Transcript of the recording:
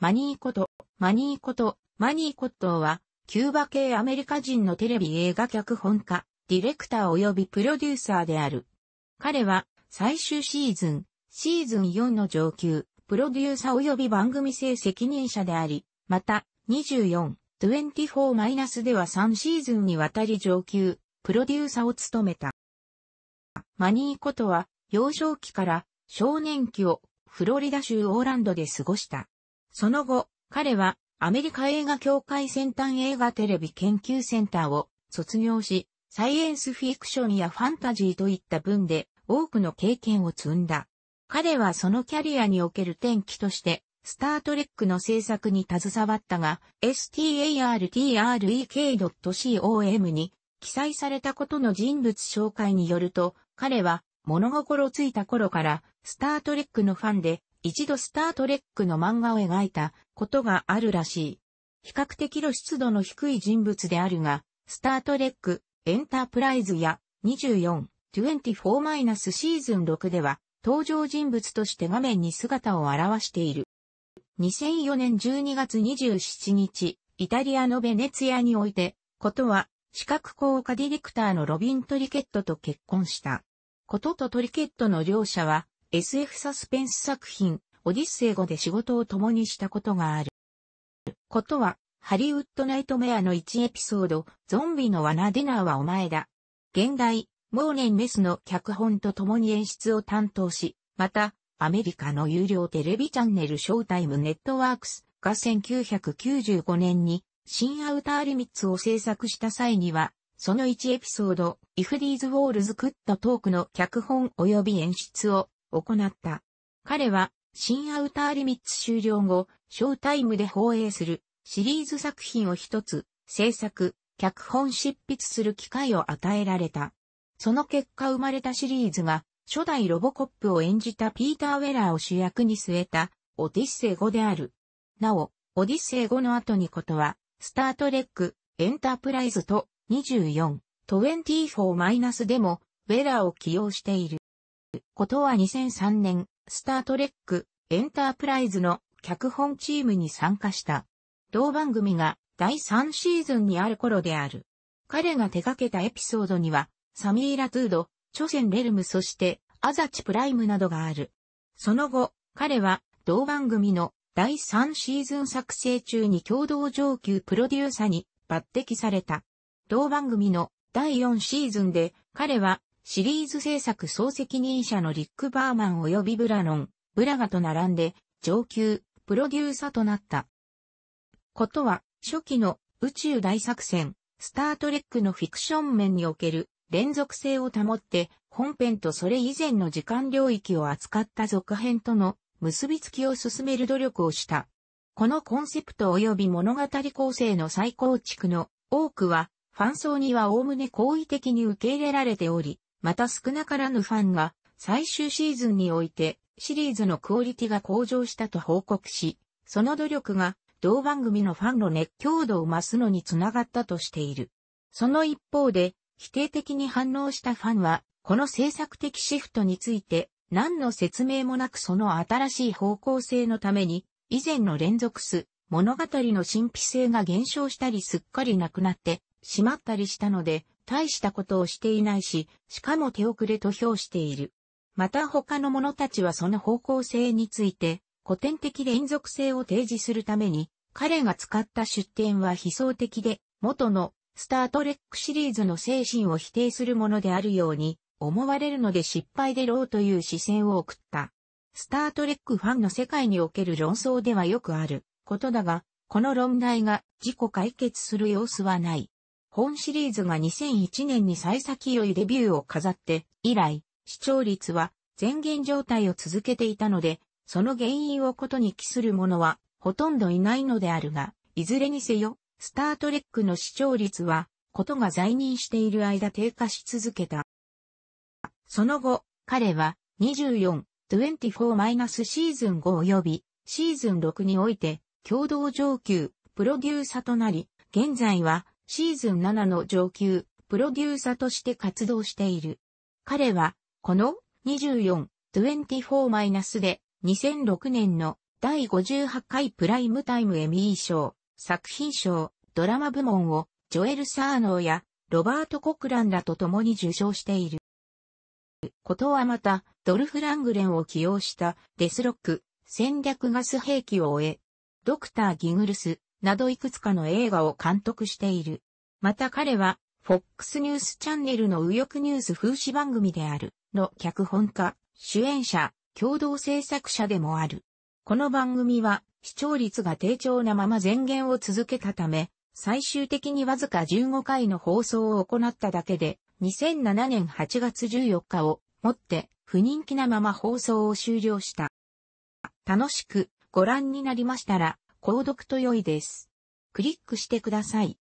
マニーこと、マニーこと、マニーコットーは、キューバ系アメリカ人のテレビ映画脚本家、ディレクター及びプロデューサーである。彼は、最終シーズン、シーズン4の上級、プロデューサー及び番組制責任者であり、また、24、24- では3シーズンにわたり上級、プロデューサーを務めた。マニーことは、幼少期から少年期をフロリダ州オーランドで過ごした。その後、彼はアメリカ映画協会先端映画テレビ研究センターを卒業し、サイエンスフィクションやファンタジーといった分で多くの経験を積んだ。彼はそのキャリアにおける転機として、スタートレックの制作に携わったが、startrek.com に記載されたことの人物紹介によると、彼は物心ついた頃からスタートレックのファンで、一度スタートレックの漫画を描いたことがあるらしい。比較的露出度の低い人物であるが、スタートレック、エンタープライズや24、24- シーズン6では登場人物として画面に姿を現している。2004年12月27日、イタリアのベネツィアにおいて、ことは視覚効果ディレクターのロビン・トリケットと結婚した。こととトリケットの両者は SF サスペンス作品オディッセイ語で仕事を共にしたことがある。ことはハリウッドナイトメアの1エピソードゾンビの罠ディナーはお前だ。現代、モーネン・メスの脚本と共に演出を担当し、またアメリカの有料テレビチャンネルショータイムネットワークスが1995年に新アウターリミッツを制作した際には、その1エピソード、If These Walls Could Talk の脚本及び演出を行った。彼は、新アウターリミッツ終了後、ショータイムで放映するシリーズ作品を一つ、制作、脚本執筆する機会を与えられた。その結果生まれたシリーズが、初代ロボコップを演じたピーター・ウェラーを主役に据えた、オディッセイ語である。なお、オディッセイ語の後にことは、スタートレック、エンタープライズと24、24- でも、ウェラーを起用している。ことは2003年、スタートレック、エンタープライズの脚本チームに参加した。同番組が第3シーズンにある頃である。彼が手掛けたエピソードには、サミーラ・トゥード、チョセン・レルムそして、アザチ・プライムなどがある。その後、彼は同番組の第3シーズン作成中に共同上級プロデューサーに抜擢された。同番組の第4シーズンで彼はシリーズ制作総責任者のリック・バーマン及びブラノン、ブラガと並んで上級プロデューサとなった。ことは初期の宇宙大作戦、スタートレックのフィクション面における連続性を保って本編とそれ以前の時間領域を扱った続編との結びつきを進める努力をした。このコンセプト及び物語構成の再構築の多くは、ファン層には概ね好意的に受け入れられており、また少なからぬファンが最終シーズンにおいてシリーズのクオリティが向上したと報告し、その努力が同番組のファンの熱狂度を増すのにつながったとしている。その一方で、否定的に反応したファンは、この制作的シフトについて何の説明もなくその新しい方向性のために、以前の連続す、物語の神秘性が減少したりすっかりなくなってしまったりしたので、大したことをしていないし、しかも手遅れと評している。また他の者たちはその方向性について、古典的連続性を提示するために、彼が使った出典は悲壮的で、元のスタートレックシリーズの精神を否定するものであるように、思われるので失敗でろうという視線を送った。スタートレックファンの世界における論争ではよくあることだが、この論題が自己解決する様子はない。本シリーズが2001年に幸先良いデビューを飾って以来、視聴率は前言状態を続けていたので、その原因をことに帰する者はほとんどいないのであるが、いずれにせよ、スタートレックの視聴率は、ことが在任している間低下し続けた。その後、彼は24、24- シーズン5及びシーズン6において共同上級プロデューサとなり、現在はシーズン7の上級プロデューサーとして活動している。彼はこの24、24- で2006年の第58回プライムタイムエミー賞、作品賞、ドラマ部門を、ジョエル・サーノーや、ロバート・コクランらと共に受賞している。ことはまた、ドルフ・ラングレンを起用したデスロック、戦略ガス兵器を終え、ドクター・ギグルスなどいくつかの映画を監督している。また彼は、FOX ニュースチャンネルの右翼ニュース風刺番組である、の脚本家、主演者、共同制作者でもある。この番組は、視聴率が低調なまま前言を続けたため、最終的にわずか15回の放送を行っただけで、2007年8月14日をもって不人気なまま放送を終了した。楽しくご覧になりましたら、購読と良いです。クリックしてください。